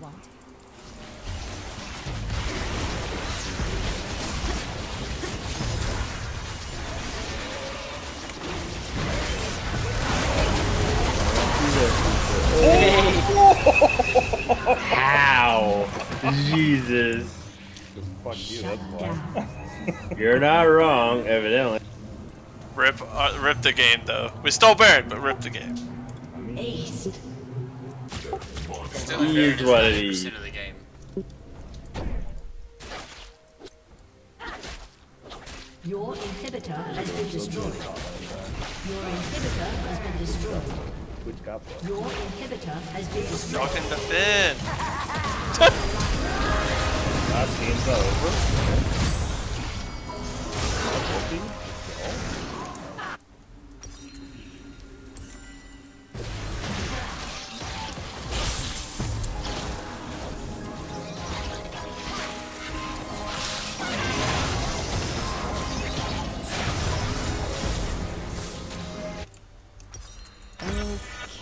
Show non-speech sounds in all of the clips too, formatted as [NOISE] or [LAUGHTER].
want. How? Jesus. Fuck you, that's why. [LAUGHS] You're not wrong, evidently. Rip, uh, rip the game though. We stole Baron, but rip the game. Ace. Still in Here's very what it 90% is. of the game. Your inhibitor has been destroyed. Your inhibitor has been destroyed. Which got? Your inhibitor has been destroyed. Talking to Finn. That game's over.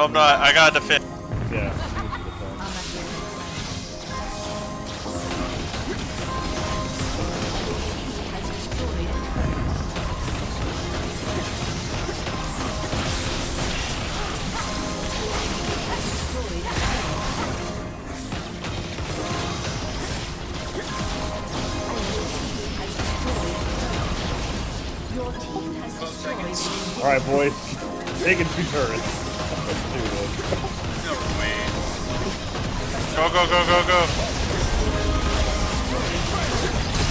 I'm not. I got to defend. Yeah. Alright, boys. Taking two turrets. Let's do this. No way. Go, go, go, go, go.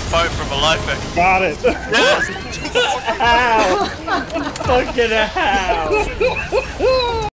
Fight from my life back. Got it! Yes! [LAUGHS] Ow! Fucking ow!